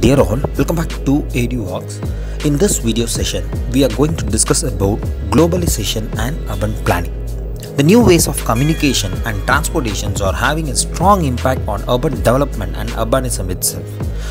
Dear all, welcome back to Edu-Archs. In this video session, we are going to discuss about globalization and urban planning. The new ways of communication and transportations are having a strong impact on urban development and urbanism itself.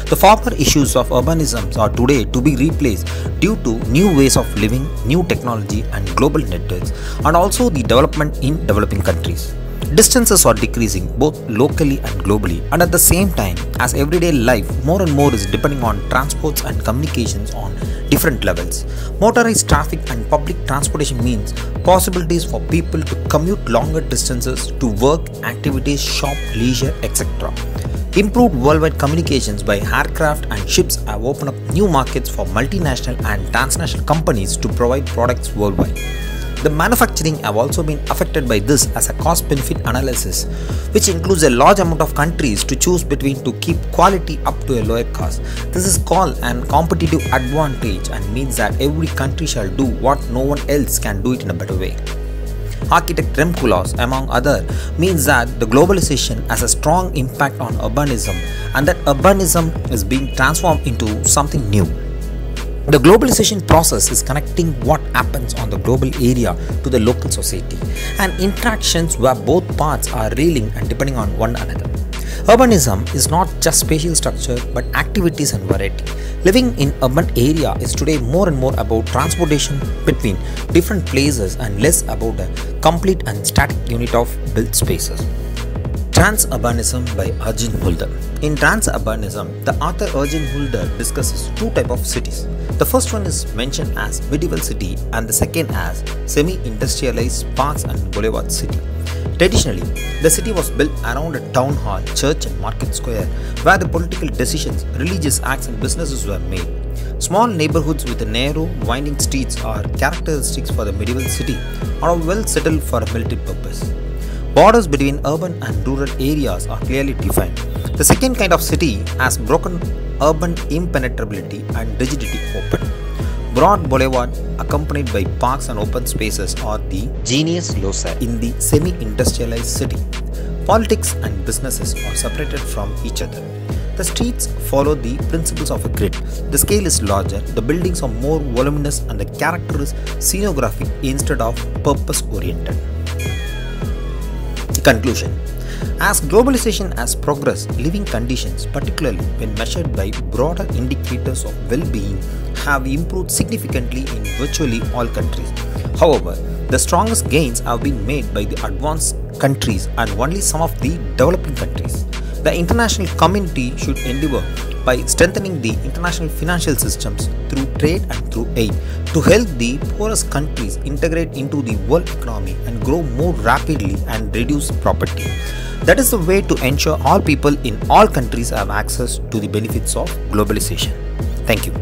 The former issues of urbanism are today to be replaced due to new ways of living, new technology and global networks and also the development in developing countries. Distances are decreasing both locally and globally, and at the same time, as everyday life more and more is depending on transports and communications on different levels. Motorized traffic and public transportation means possibilities for people to commute longer distances to work, activities, shop, leisure, etc. Improved worldwide communications by aircraft and ships have opened up new markets for multinational and transnational companies to provide products worldwide. The manufacturing have also been affected by this as a cost benefit analysis, which includes a large amount of countries to choose between to keep quality up to a lower cost. This is called an competitive advantage and means that every country shall do what no one else can do it in a better way. Architect Rem Koolhaas, among other, means that the globalization has a strong impact on urbanism and that urbanism is being transformed into something new. The globalization process is connecting what happens on the global area to the local society and interactions where both parts are reeling and depending on one another. Urbanism is not just spatial structure but activities and variety. Living in urban area is today more and more about transportation between different places and less about a complete and static unit of built spaces. Transurbanism by Arjen Mulder. In Transurbanism, the author Arjen Mulder discusses two types of cities. The first one is mentioned as medieval city and the second as semi-industrialized parks and boulevard city. Traditionally, the city was built around a town hall, church and market square where the political decisions, religious acts and businesses were made. Small neighborhoods with narrow, winding streets are characteristics for the medieval city and are well settled for a military purpose. Borders between urban and rural areas are clearly defined. The second kind of city has broken urban impenetrability and rigidity open. Broad boulevard accompanied by parks and open spaces are the genius loci in the semi-industrialized city. Politics and businesses are separated from each other. The streets follow the principles of a grid. The scale is larger, the buildings are more voluminous and the character is scenographic instead of purpose oriented. Conclusion As globalization has progressed, living conditions, particularly when measured by broader indicators of well being, have improved significantly in virtually all countries. However, the strongest gains have been made by the advanced countries and only some of the developing countries. The international community should endeavor by strengthening the international financial systems through trade and through aid to help the poorest countries integrate into the world economy and grow more rapidly and reduce poverty. That is the way to ensure all people in all countries have access to the benefits of globalization. Thank you.